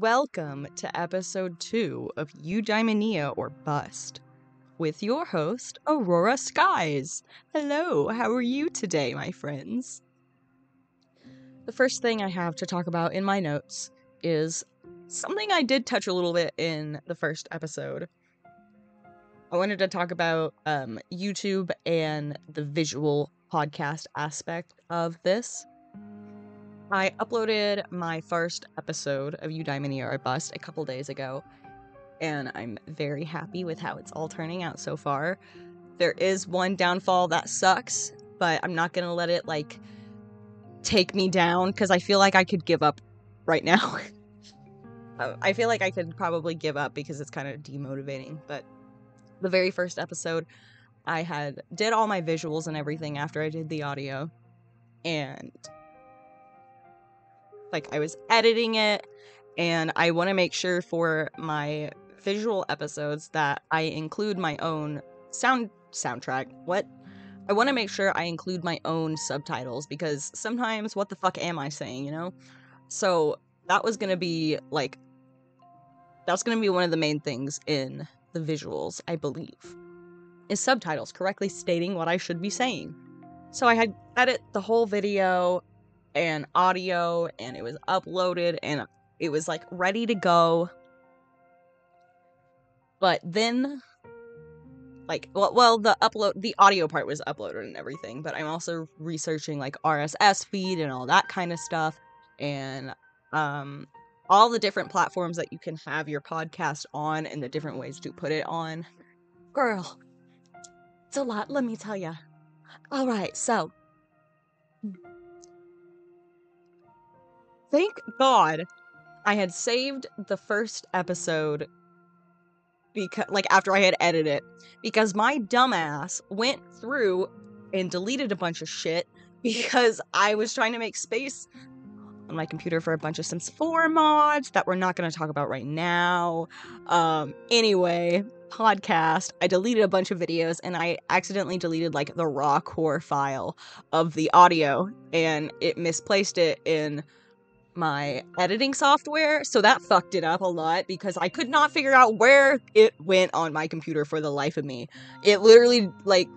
Welcome to episode two of Eudaimonia or Bust with your host, Aurora Skies. Hello, how are you today, my friends? The first thing I have to talk about in my notes is something I did touch a little bit in the first episode. I wanted to talk about um, YouTube and the visual podcast aspect of this. I uploaded my first episode of Eudaimonia or Bust a couple days ago, and I'm very happy with how it's all turning out so far. There is one downfall that sucks, but I'm not gonna let it like take me down because I feel like I could give up right now. Uh, I feel like I could probably give up because it's kind of demotivating. But the very first episode, I had did all my visuals and everything after I did the audio, and like I was editing it, and I want to make sure for my visual episodes that I include my own sound soundtrack. What? I want to make sure I include my own subtitles because sometimes what the fuck am I saying, you know? So that was going to be like that's going to be one of the main things in the visuals, I believe. Is subtitles correctly stating what I should be saying. So I had edit the whole video and audio and it was uploaded and it was like ready to go. But then like well, well the upload the audio part was uploaded and everything but i'm also researching like rss feed and all that kind of stuff and um all the different platforms that you can have your podcast on and the different ways to put it on. Girl it's a lot let me tell you all right so thank god i had saved the first episode because like after I had edited it because my dumbass went through and deleted a bunch of shit because I was trying to make space on my computer for a bunch of Sims 4 mods that we're not going to talk about right now. Um anyway, podcast, I deleted a bunch of videos and I accidentally deleted like the raw core file of the audio and it misplaced it in my editing software, so that fucked it up a lot because I could not figure out where it went on my computer for the life of me. It literally, like,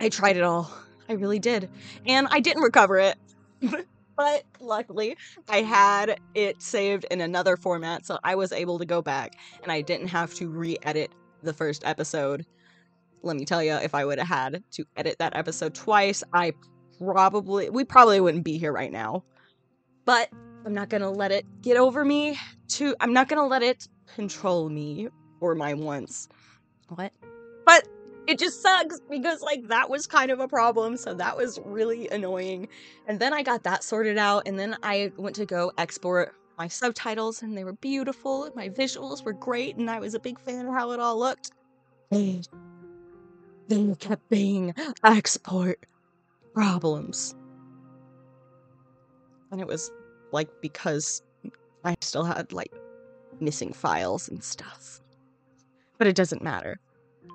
I tried it all. I really did. And I didn't recover it. but luckily, I had it saved in another format, so I was able to go back and I didn't have to re edit the first episode. Let me tell you, if I would have had to edit that episode twice, I probably, we probably wouldn't be here right now. But I'm not gonna let it get over me to I'm not gonna let it control me or my wants. What? But it just sucks because like that was kind of a problem, so that was really annoying. And then I got that sorted out and then I went to go export my subtitles and they were beautiful and my visuals were great and I was a big fan of how it all looked. They, they kept being export problems. And it was like because I still had like missing files and stuff. But it doesn't matter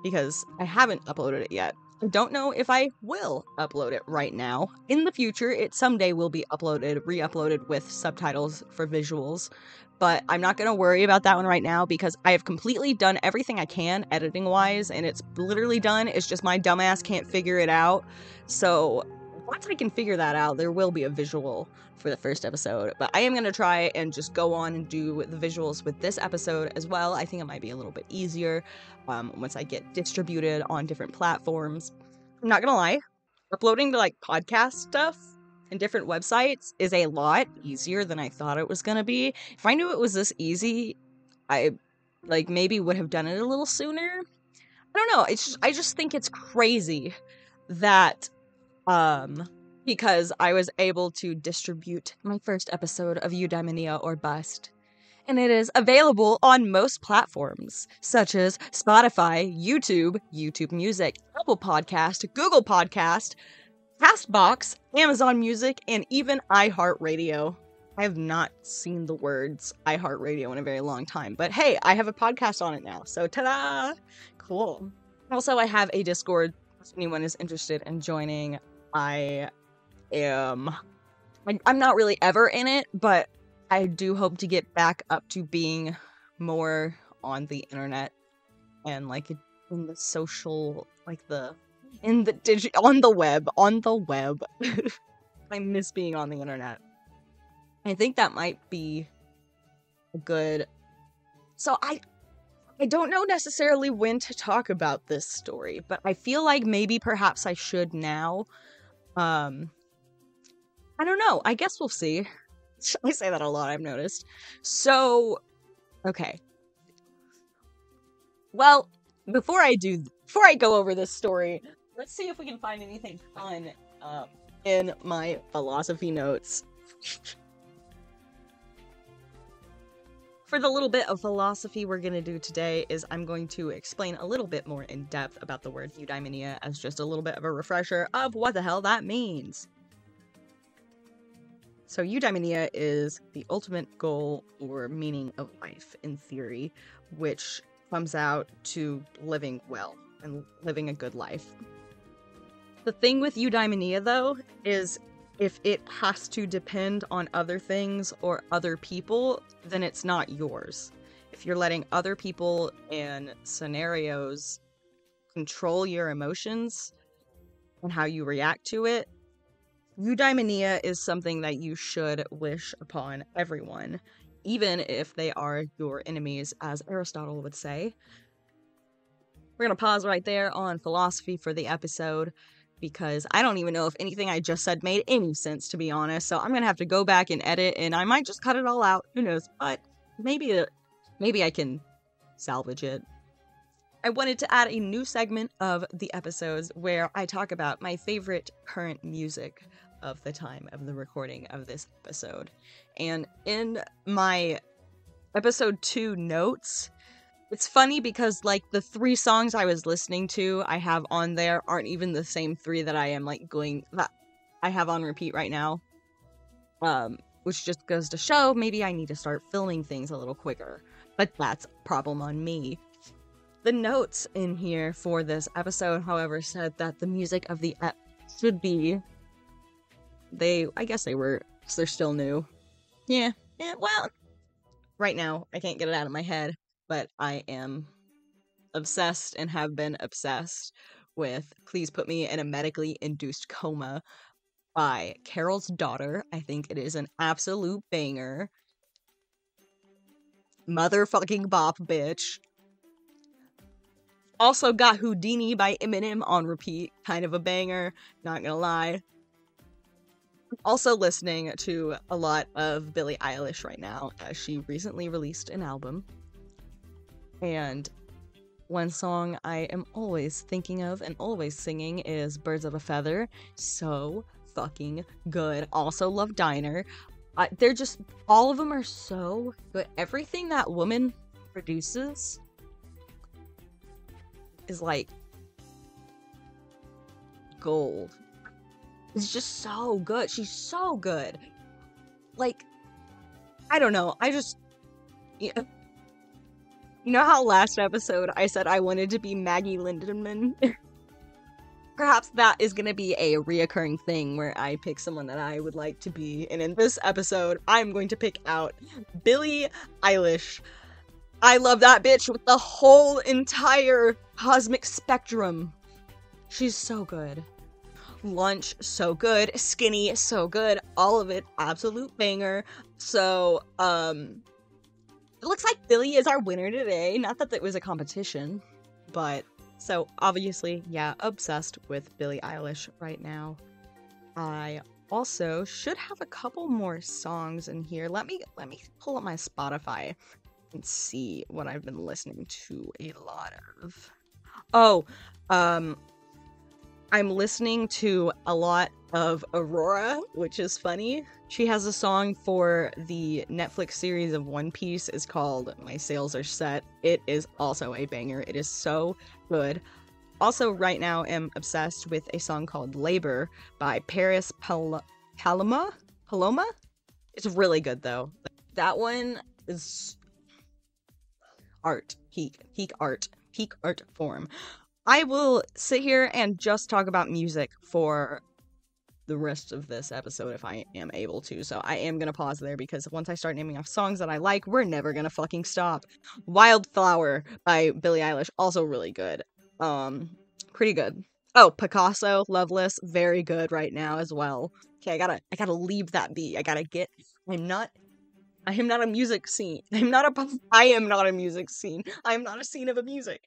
because I haven't uploaded it yet. I don't know if I will upload it right now. In the future, it someday will be uploaded, re uploaded with subtitles for visuals. But I'm not going to worry about that one right now because I have completely done everything I can editing wise and it's literally done. It's just my dumbass can't figure it out. So once I can figure that out, there will be a visual for the first episode. But I am going to try and just go on and do the visuals with this episode as well. I think it might be a little bit easier um, once I get distributed on different platforms. I'm not going to lie, uploading to like podcast stuff and different websites is a lot easier than I thought it was going to be. If I knew it was this easy, I like maybe would have done it a little sooner. I don't know. It's just, I just think it's crazy that um because I was able to distribute my first episode of Eudaimonia or Bust. And it is available on most platforms, such as Spotify, YouTube, YouTube Music, Apple Podcast, Google Podcast, Castbox, Amazon Music, and even iHeartRadio. I have not seen the words iHeartRadio in a very long time, but hey, I have a podcast on it now, so ta da! Cool. Also, I have a Discord if anyone is interested in joining. I am. I'm not really ever in it, but I do hope to get back up to being more on the internet and like in the social, like the in the digi- on the web, on the web. I miss being on the internet. I think that might be a good. So I I don't know necessarily when to talk about this story, but I feel like maybe perhaps I should now. Um I don't know. I guess we'll see. I say that a lot, I've noticed. So, okay. Well, before I do before I go over this story, let's see if we can find anything fun um, in my philosophy notes. For the little bit of philosophy we're going to do today is I'm going to explain a little bit more in depth about the word eudaimonia as just a little bit of a refresher of what the hell that means. So eudaimonia is the ultimate goal or meaning of life in theory, which comes out to living well and living a good life. The thing with eudaimonia though is if it has to depend on other things or other people, then it's not yours. If you're letting other people and scenarios control your emotions and how you react to it, eudaimonia is something that you should wish upon everyone, even if they are your enemies, as Aristotle would say. We're going to pause right there on philosophy for the episode because I don't even know if anything I just said made any sense, to be honest. So I'm gonna have to go back and edit, and I might just cut it all out. Who knows? But maybe, uh, maybe I can salvage it. I wanted to add a new segment of the episodes where I talk about my favorite current music of the time of the recording of this episode. And in my episode two notes, it's funny because like the three songs I was listening to I have on there aren't even the same three that I am like going that I have on repeat right now. Um, which just goes to show maybe I need to start filling things a little quicker. But that's a problem on me. The notes in here for this episode, however, said that the music of the ep should be they I guess they were they're still new. Yeah. Yeah, well, right now I can't get it out of my head but I am obsessed and have been obsessed with Please Put Me in a Medically Induced Coma by Carol's Daughter. I think it is an absolute banger. Motherfucking bop, bitch. Also got Houdini by Eminem on repeat. Kind of a banger, not gonna lie. Also listening to a lot of Billie Eilish right now as she recently released an album. And one song I am always thinking of and always singing is Birds of a Feather. So fucking good. Also love Diner. They're just, all of them are so good. Everything that woman produces is like gold. It's just so good. She's so good. Like, I don't know. I just, yeah, you know how last episode I said I wanted to be Maggie Lindemann? Perhaps that is going to be a reoccurring thing where I pick someone that I would like to be. And in this episode, I'm going to pick out Billie Eilish. I love that bitch with the whole entire cosmic spectrum. She's so good. Lunch, so good. Skinny, so good. All of it, absolute banger. So, um, looks like Billie is our winner today. Not that it was a competition, but so obviously, yeah, obsessed with Billie Eilish right now. I also should have a couple more songs in here. Let me let me pull up my Spotify and see what I've been listening to a lot of. Oh, um I'm listening to a lot of Aurora, which is funny. She has a song for the Netflix series of One Piece. is called My Sails Are Set. It is also a banger. It is so good. Also, right now, am obsessed with a song called Labor by Paris Pal- Paloma. Paloma? It's really good though. That one is art. Peak. Peak art. Peak art form. I will sit here and just talk about music for the rest of this episode if I am able to. So I am gonna pause there because once I start naming off songs that I like, we're never gonna fucking stop. Wildflower by Billie Eilish, also really good. Um, pretty good. Oh, Picasso, Loveless, very good right now as well. Okay, I gotta I gotta leave that be. I gotta get I'm not I am not a music scene. I'm not a I am not a music scene. I am not a scene of a music.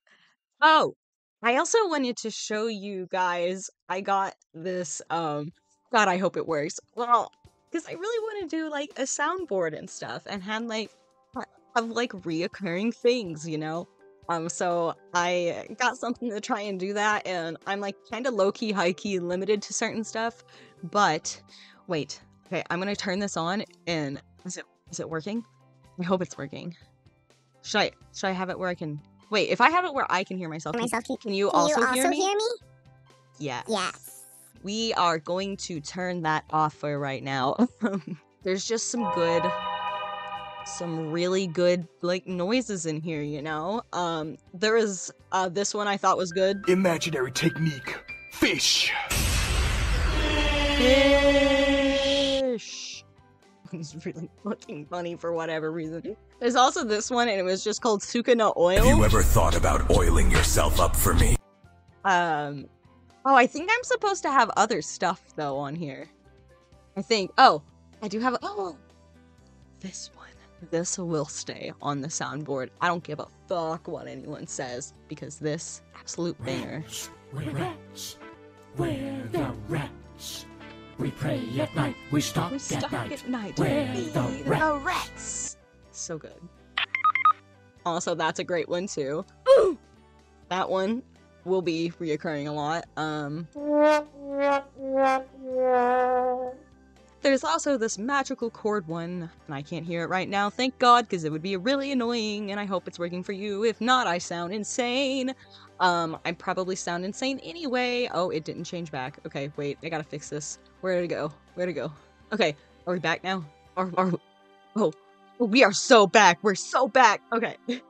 Oh, I also wanted to show you guys I got this um god I hope it works. Well, cuz I really want to do like a soundboard and stuff and have like have like reoccurring things, you know. Um, so I got something to try and do that, and I'm like kind of low key, high key limited to certain stuff. But wait, okay, I'm gonna turn this on, and is it is it working? I hope it's working. Should I should I have it where I can wait? If I have it where I can hear myself, can, myself, can, can you can also, you also hear me? hear me? Yes. Yes. We are going to turn that off for right now. There's just some good some really good like noises in here, you know? Um there is uh this one I thought was good. Imaginary technique. Fish. Fish. It's really fucking funny for whatever reason. There's also this one and it was just called Sukuna Oil. Have you ever thought about oiling yourself up for me? Um Oh, I think I'm supposed to have other stuff though on here. I think. Oh, I do have. Oh, this one. This will stay on the soundboard. I don't give a fuck what anyone says because this absolute banger. Rats, we're rats. We're the rats. We pray at night. We stalk, We at night. at night. We're We the the rats. rats. So good. Also, that's a great one too. That one will be reoccurring a lot. Um. There's also this magical chord one, and I can't hear it right now, thank God, because it would be really annoying, and I hope it's working for you. If not, I sound insane. Um, I probably sound insane anyway. Oh, it didn't change back. Okay, wait, I gotta fix this. Where it go? Where it go? Okay, are we back now? Or, or, oh, oh, we are so back. We're so back. Okay.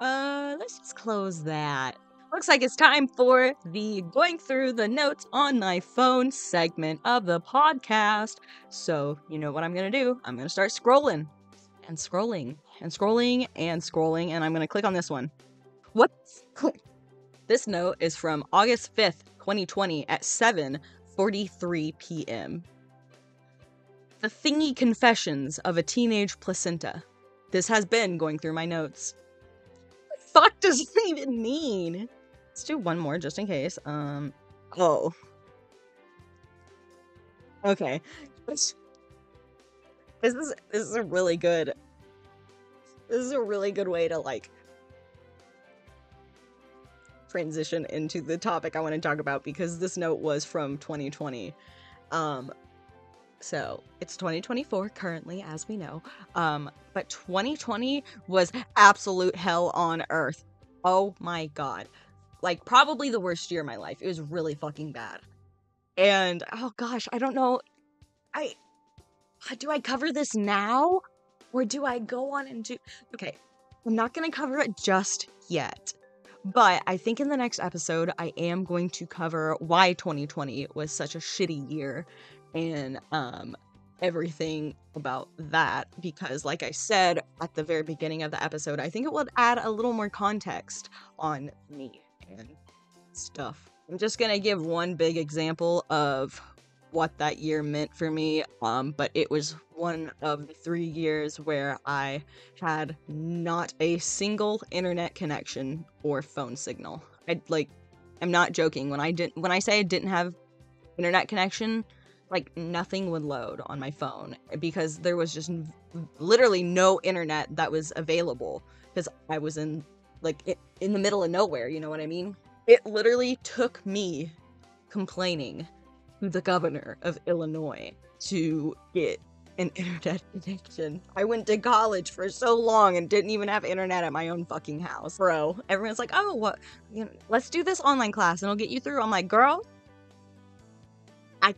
Uh, let's just close that. Looks like it's time for the going through the notes on my phone segment of the podcast. So, you know what I'm going to do? I'm going to start scrolling and scrolling and scrolling and scrolling, and I'm going to click on this one. What? this note is from August 5th, 2020 at 7:43 p.m. The thingy confessions of a teenage placenta. This has been going through my notes. What the fuck does it even mean? Let's do one more just in case. Um, oh. Okay. This this is this is a really good this is a really good way to like transition into the topic I want to talk about because this note was from 2020. Um so it's 2024 currently, as we know. Um, but 2020 was absolute hell on earth. Oh my god. Like probably the worst year of my life. It was really fucking bad. And oh gosh, I don't know. I do I cover this now? Or do I go on and do Okay, I'm not gonna cover it just yet. But I think in the next episode I am going to cover why 2020 was such a shitty year and um everything about that because like I said at the very beginning of the episode, I think it would add a little more context on me and stuff. I'm just going to give one big example of what that year meant for me um but it was one of the 3 years where I had not a single internet connection or phone signal. I like I'm not joking when I didn't when I say I didn't have internet connection like nothing would load on my phone because there was just literally no internet that was available because I was in like in the middle of nowhere, you know what I mean? It literally took me complaining to the governor of Illinois to get an internet connection. I went to college for so long and didn't even have internet at my own fucking house. Bro, everyone's like, "Oh, what? You know, let's do this online class and it'll get you through." I'm like, "Girl, I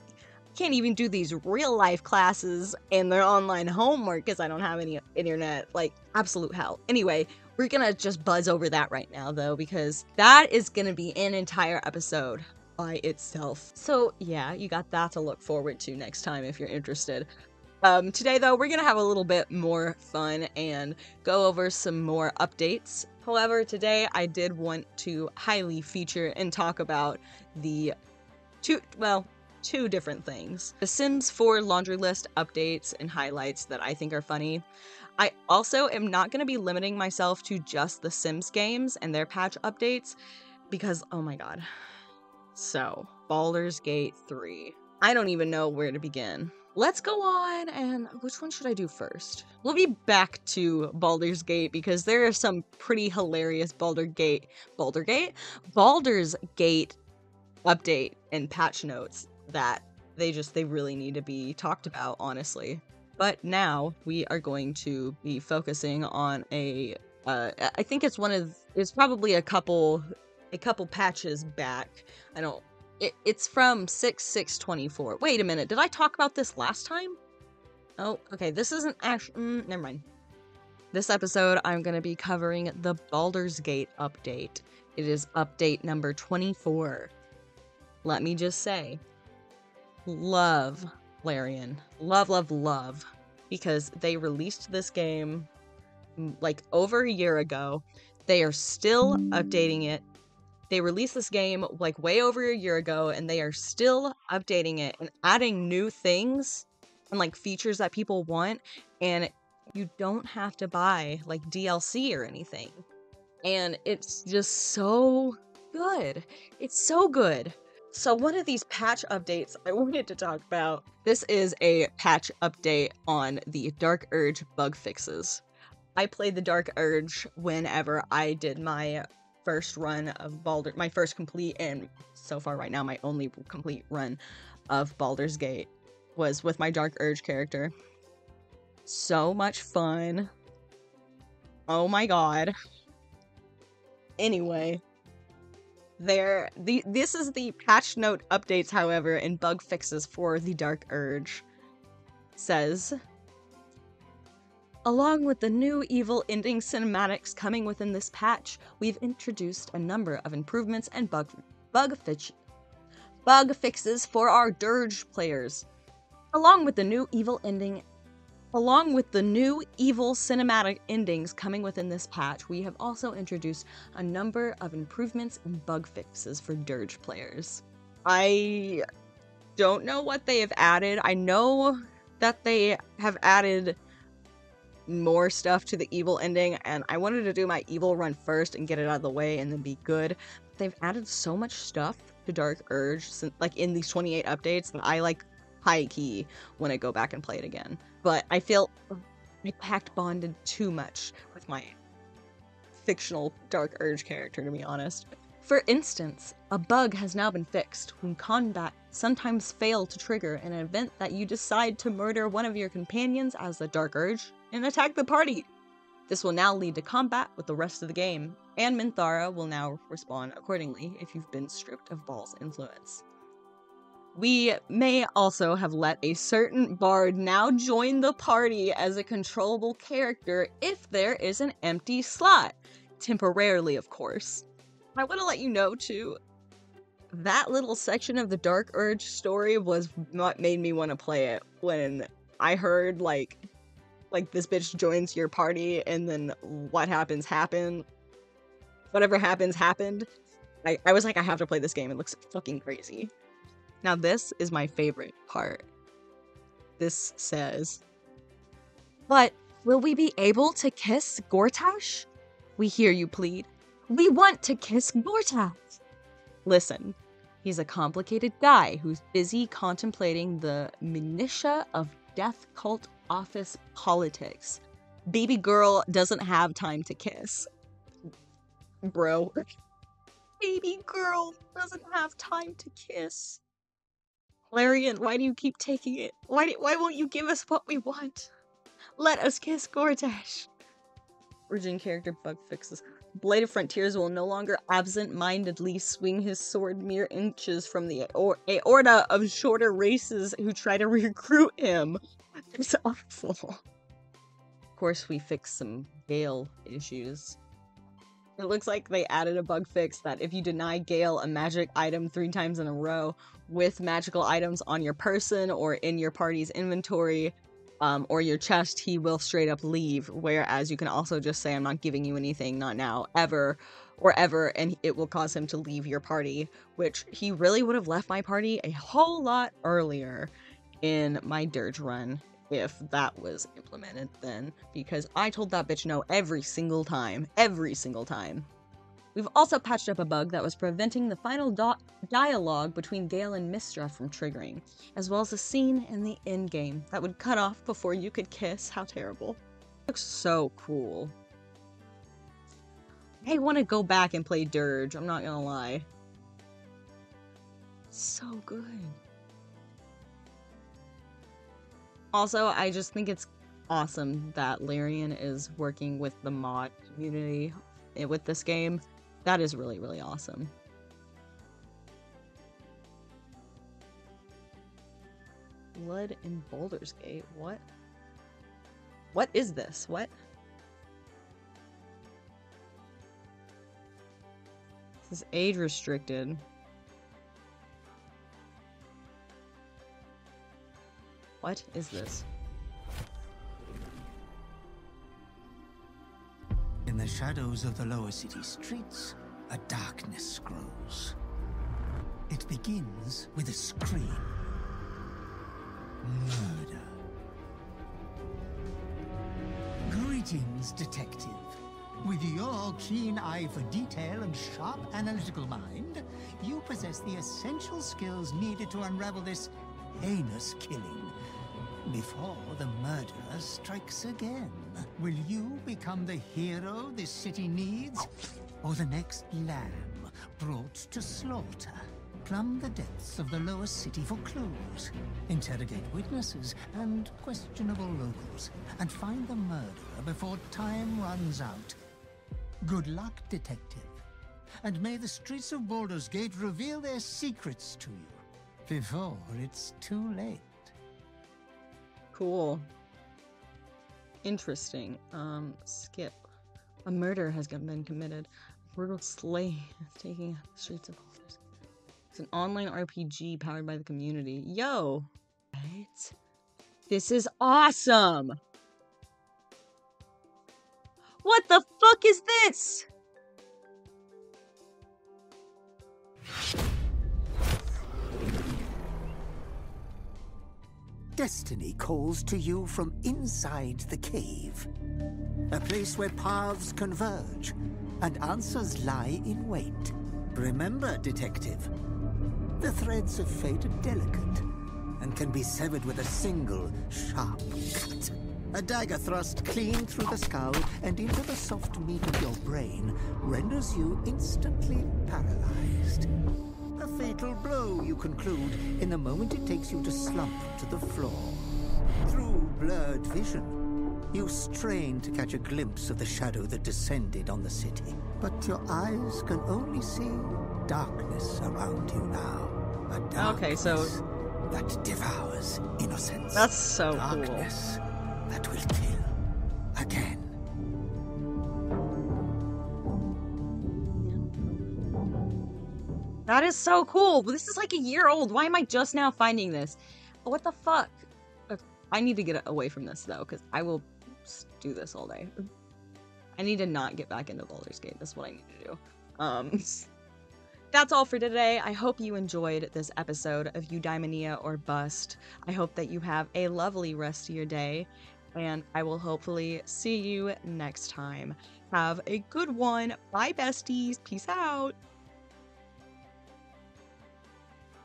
can't even do these real life classes and their online homework because I don't have any internet. Like, absolute hell. Anyway, we're gonna just buzz over that right now, though, because that is gonna be an entire episode by itself. So yeah, you got that to look forward to next time if you're interested. Um, today though, we're gonna have a little bit more fun and go over some more updates. However, today I did want to highly feature and talk about the two, well, two different things. The Sims 4 laundry list updates and highlights that I think are funny. I also am not going to be limiting myself to just the Sims games and their patch updates because, oh my god. So, Baldur's Gate 3. I don't even know where to begin. Let's go on and which one should I do first? We'll be back to Baldur's Gate because there are some pretty hilarious Baldur Gate, Baldur Gate? Baldur's Gate update and patch notes that they just they really need to be talked about honestly. But now we are going to be focusing on a uh, I think it's one of it's probably a couple a couple patches back. I don't it, it's from 6624. Wait a minute, did I talk about this last time? Oh, okay, this isn't actually. Mm, never mind. This episode, I'm going to be covering the Baldur's Gate update. It is update number 24. Let me just say, love Larian. Love, love, love. Because they released this game mm, like over a year ago. They are still updating it they released this game like way over a year ago and they are still updating it and adding new things and like features that people want and you don't have to buy like DLC or anything. And it's just so good. It's so good. So one of these patch updates I wanted to talk about. This is a patch update on the Dark Urge bug fixes. I played the Dark Urge whenever I did my first run of Baldur, my first complete and so far right now my only complete run of Baldur's Gate was with my Dark Urge character. So much fun. Oh my god. Anyway, there the this is the patch note updates however and bug fixes for the Dark Urge. says Along with the new Evil Ending cinematics coming within this patch, we've introduced a number of improvements and bug bug fix bug fixes for our Durge players. Along with the new Evil Ending Along with the new evil cinematic endings coming within this patch, we have also introduced a number of improvements and bug fixes for Durge players. I don't know what they have added. I know that they have added more stuff to the evil ending, and I wanted to do my evil run first and get it out of the way and then be good. They've added so much stuff to Dark Urge, since, like in these 28 updates, that I like high key when I go back and play it again. But I feel I packed bonded too much with my fictional Dark Urge character, to be honest. For instance, a bug has now been fixed when combat sometimes fail to trigger an event that you decide to murder one of your companions as the Dark Urge and attack the party. This will now lead to combat with the rest of the game, and Minthara will now respond accordingly if you've been stripped of Bhaal's influence. We may also have let a certain bard now join the party as a controllable character if there is an empty slot. Temporarily, of course. I want to let you know too. That little section of the Dark Urge story was what made me want to play it. When I heard like, like this bitch joins your party and then what happens happen. Whatever happens happened. I, I was like, I have to play this game. It looks fucking crazy. Now this is my favorite part. This says, "But will we be able to kiss Gortash? We hear you plead. We want to kiss Gortash. Listen, he's a complicated guy who's busy contemplating the minutia of death cult office politics. Baby girl doesn't have time to kiss. Bro. Baby girl doesn't have time to kiss. Larian, why do you keep taking it? Why, why won't you give us what we want? Let us kiss Gortash. Origin character bug fixes. Blade of Frontiers will no longer absent-mindedly swing his sword mere inches from the aorta of shorter races who try to recruit him. Awful. Of course, we fixed some Gale issues. It looks like they added a bug fix that if you deny Gale a magic item three times in a row with magical items on your person or in your party's inventory um, or your chest, he will straight up leave. Whereas you can also just say, I'm not giving you anything, not now, ever, or ever, and it will cause him to leave your party, which he really would have left my party a whole lot earlier in my Durge run if that was implemented then, because I told that bitch no every single time. Every single time. We've also patched up a bug that was preventing the final dialogue between Gale and Mystra from triggering, as well as a scene in the end game that would cut off before you could kiss. How terrible. Looks so cool. I want to go back and play Durge, I'm not gonna lie. So good. Also, I just think it's awesome that Larian is working with the mod community eh, with this game. That is really, really awesome. Blood in Baldur's Gate? What? What is this? What? This is age restricted. What is this? In the shadows of the lower city streets, a darkness grows. It begins with a scream. Murder. Greetings, detective. With your keen eye for detail and sharp analytical mind, you possess the essential skills needed to unravel this heinous killing. Before the murderer strikes again, will you become the hero this city needs? Or the next lamb brought to slaughter? Plumb the depths of the lower city for clues, interrogate witnesses and questionable locals, and find the murderer before time runs out. Good luck, detective. And may the streets of Baldur's Gate reveal their secrets to you before it's too late. Cool. Interesting. Um, skip. A murder has been committed. Brutal slay is taking the streets of Baldur's It's an online RPG powered by the community. Yo! What? This is awesome! What the fuck is this? Destiny calls to you from inside the cave. A place where paths converge and answers lie in wait. Remember, detective, the threads of fate are delicate and can be severed with a single sharp cut. A dagger thrust clean through the skull and into the soft meat of your brain renders you instantly paralyzed. Fatal blow, you conclude, in the moment it takes you to slump to the floor. Through blurred vision, you strain to catch a glimpse of the shadow that descended on the city. But your eyes can only see darkness around you now. A darkness Okay, so- that devours innocence. That's so cool. darkness that will kill again. That is so cool. This is like a year old. Why am I just now finding this? What the fuck? I need to get away from this though, because I will do this all day. I need to not get back into Baldur's Gate. That's what I need to do. Um, that's all for today. I hope you enjoyed this episode of Eudaimonia or Bust. I hope that you have a lovely rest of your day, and I will hopefully see you next time. Have a good one. Bye, besties. Peace out.